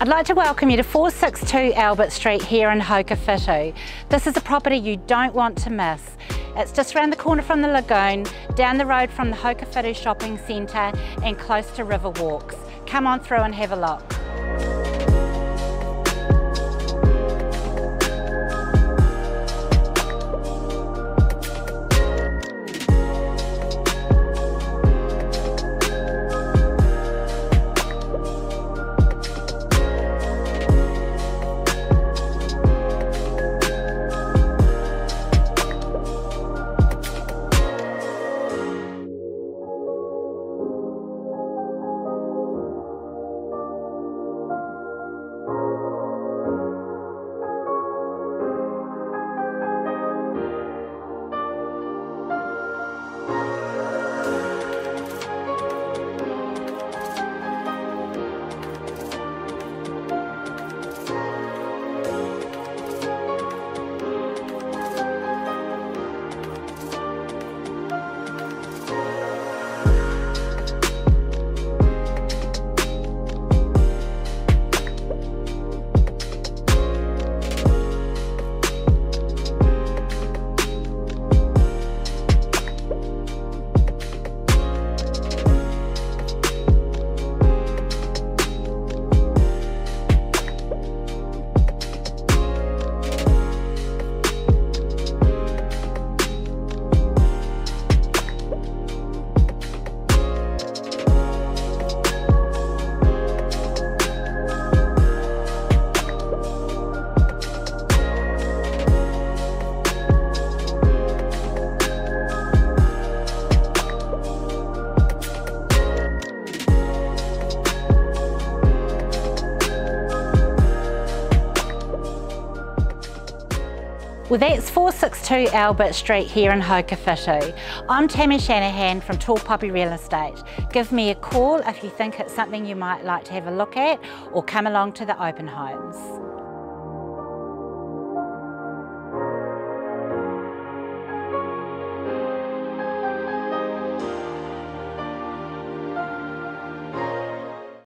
I'd like to welcome you to 462 Albert Street here in Hokowhitu. This is a property you don't want to miss. It's just around the corner from the lagoon, down the road from the Hokowhitu Shopping Centre and close to River Walks. Come on through and have a look. Well, that's 462 Albert Street here in Hokowhitu. I'm Tammy Shanahan from Tall Poppy Real Estate. Give me a call if you think it's something you might like to have a look at or come along to the open homes.